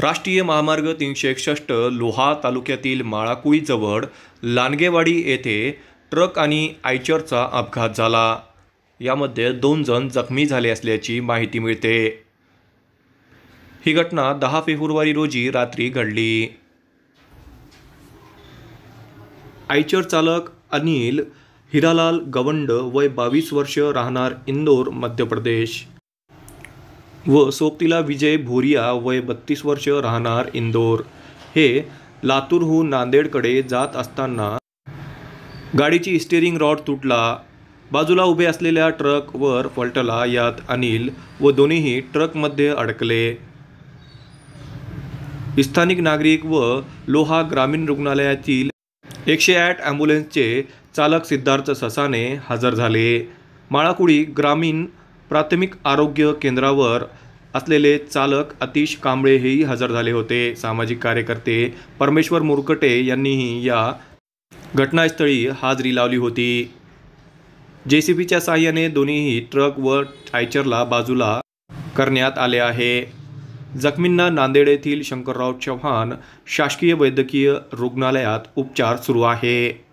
राष्ट्रीय महामार्ग तीनशे एकसष्ट लोहा तालुक्यातील माळाकुळीजवळ लांडगेवाडी येथे ट्रक आणि आयचरचा अपघात झाला. यामध्ये दोन जण जखमी झाले असल्याची माहिती मिळते. ही घटना दहा फेब्रुवारी रोजी रात्री घडली. आयचर चालक अनिल हिरालाल गवंड वय बावीस वर्ष राहणार इंदोर मध्य प्रदेश. व सोबतीला विजय भोरिया वय बत्तीस वर्ष राहणार इंदोर. हे लातूरहून नांदेडकडे जात असताना गाडीची स्टेअरिंग रॉड तुटला. बाजूला उभे असलेल्या ट्रकवर पलटला यात अनिल व दोन्हीही ट्रकमध्ये अडकले. स्थानिक नागरिक व लोहा ग्रामीण रुग्णालयातील एकशे आठ ॲम्ब्युलन्सचे चालक सिद्धार्थ ससाने हजर झाले. माळाकुळी ग्रामीण प्राथमिक आरोग्य केंद्रावर असलेले चालक अतिश कांबळे हेही हजर झाले होते. सामाजिक कार्यकर्ते परमेश्वर मुरकटे यांनीही या घटनास्थळी हाजरी लावली होती. जे सी बीच्या साहाय्याने दोन्हीही ट्रक व टायचरला बाजूला करण्यात आले आहे. जखमींना नांदेड येथील शंकरराव चव्हाण शासकीय वैद्यकीय रुग्णालयात उपचार सुरू आहे.